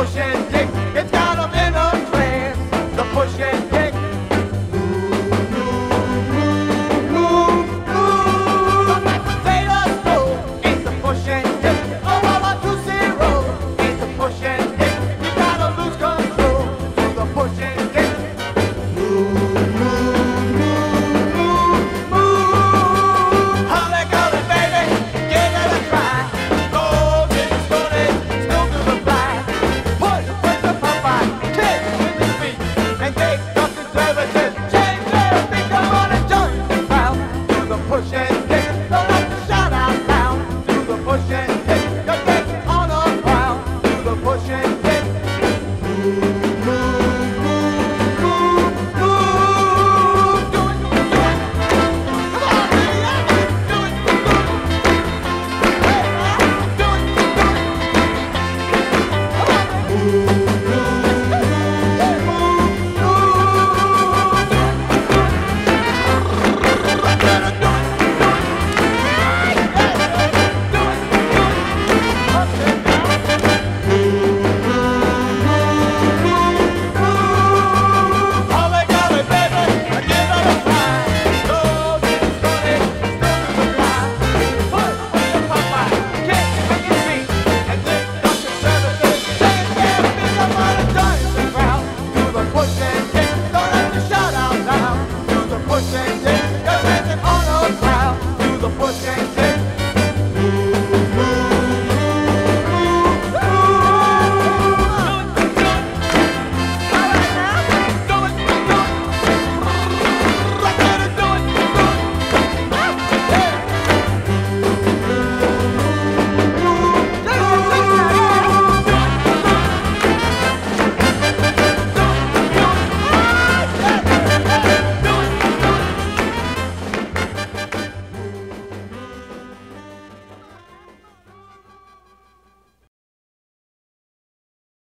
pushing.